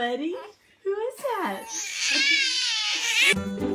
buddy. Who is that?